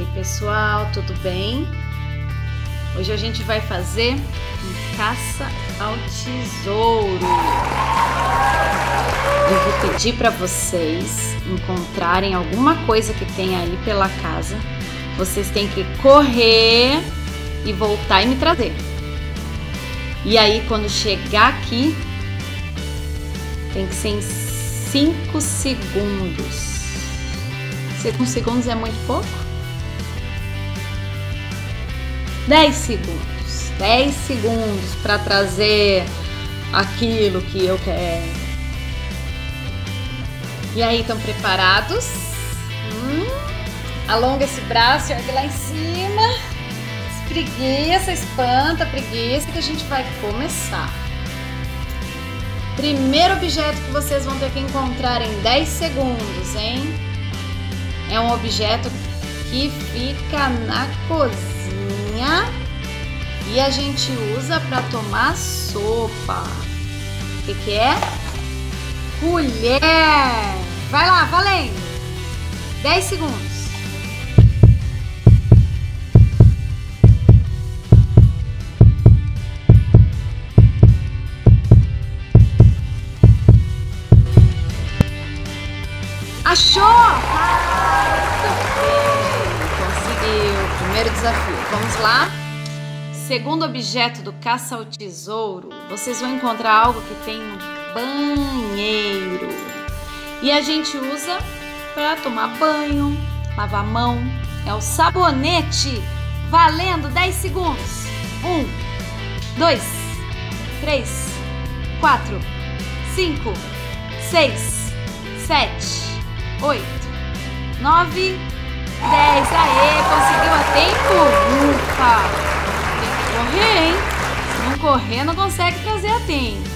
Oi, pessoal, tudo bem? Hoje a gente vai fazer um caça ao tesouro. Eu vou pedir para vocês encontrarem alguma coisa que tem aí pela casa. Vocês têm que correr e voltar e me trazer. E aí, quando chegar aqui, tem que ser em 5 segundos. 5 segundos é muito pouco? 10 segundos. 10 segundos para trazer aquilo que eu quero. E aí, estão preparados? Hum? Alonga esse braço, ergue lá em cima. Espreguiça, espanta, preguiça que a gente vai começar. Primeiro objeto que vocês vão ter que encontrar em 10 segundos, hein? É um objeto que fica na cozinha e a gente usa para tomar sopa. O que, que é? Colher! Vai lá, valendo! 10 segundos. Achou? Conseguiu. Primeiro desafio. Vamos lá. Segundo objeto do caça ao tesouro, vocês vão encontrar algo que tem no banheiro. E a gente usa para tomar banho, lavar a mão. É o sabonete. Valendo 10 segundos. 1, 2, 3, 4, 5, 6, 7 oito, nove, dez. Aê, conseguiu a tempo? Ufa! Tem que correr, hein? Se não correr, não consegue trazer a tempo.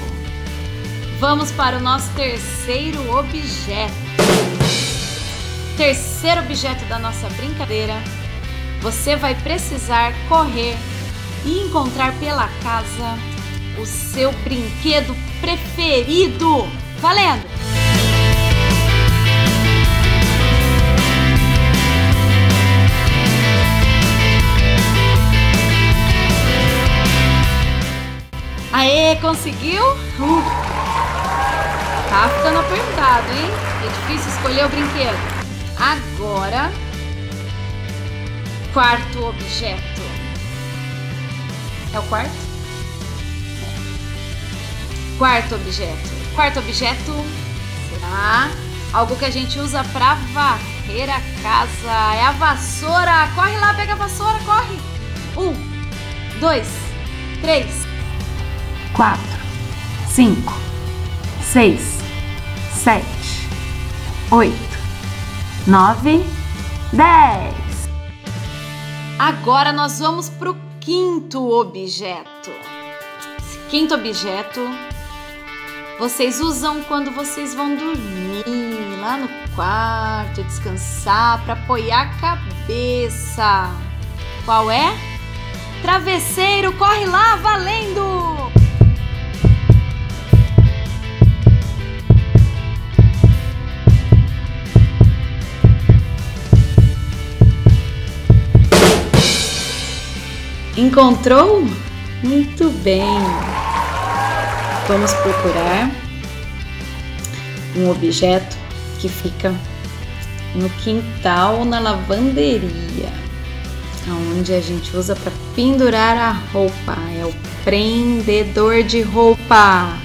Vamos para o nosso terceiro objeto. Terceiro objeto da nossa brincadeira. Você vai precisar correr e encontrar pela casa o seu brinquedo preferido. Valendo! Conseguiu? Uh. Tá ficando apertado, hein? É difícil escolher o brinquedo. Agora, quarto objeto. É o quarto? É. Quarto objeto. Quarto objeto será algo que a gente usa para varrer a casa. É a vassoura. Corre lá, pega a vassoura, corre. Um, dois, três, quatro, cinco, seis, sete, oito, nove, dez. Agora nós vamos para o quinto objeto. Esse quinto objeto vocês usam quando vocês vão dormir lá no quarto, descansar para apoiar a cabeça. Qual é? Travesseiro, corre lá, valendo! Encontrou? Muito bem. Vamos procurar um objeto que fica no quintal, na lavanderia, onde a gente usa para pendurar a roupa. É o prendedor de roupa.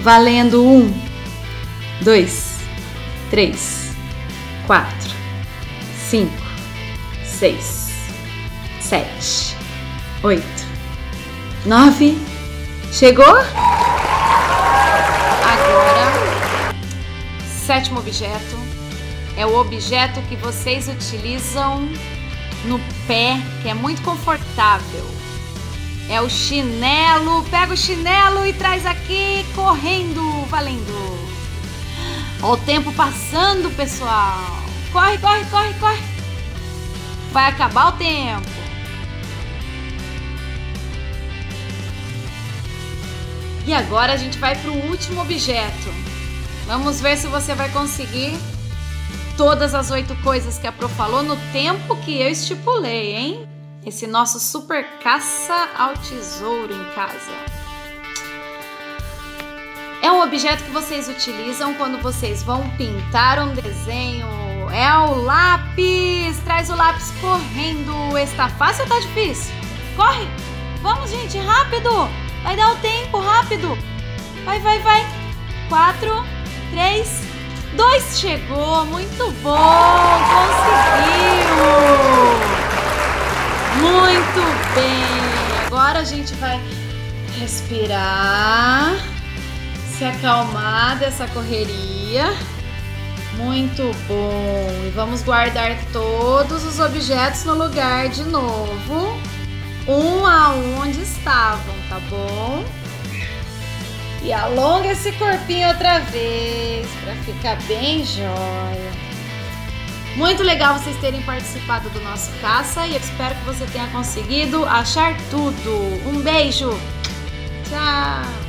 Valendo um, dois, três, quatro, cinco, seis, sete oito, nove. Chegou? Agora, sétimo objeto é o objeto que vocês utilizam no pé, que é muito confortável. É o chinelo. Pega o chinelo e traz aqui correndo, valendo. Olha o tempo passando, pessoal. Corre, corre, corre, corre. Vai acabar o tempo. E agora a gente vai para o último objeto. Vamos ver se você vai conseguir todas as oito coisas que a Pro falou no tempo que eu estipulei, hein? Esse nosso super caça ao tesouro em casa. É um objeto que vocês utilizam quando vocês vão pintar um desenho. É o lápis! Traz o lápis correndo. Está fácil ou tá difícil? Corre! Vamos, gente, rápido! Vai dar o tempo, rápido! Vai, vai, vai! Quatro, três, dois. Chegou! Muito bom! Conseguiu! Muito bem! Agora a gente vai respirar se acalmar dessa correria. Muito bom! E vamos guardar todos os objetos no lugar de novo, um aonde estavam, tá bom? E alonga esse corpinho outra vez para ficar bem jóia. Muito legal vocês terem participado do nosso caça e espero que você tenha conseguido achar tudo. Um beijo! Tchau!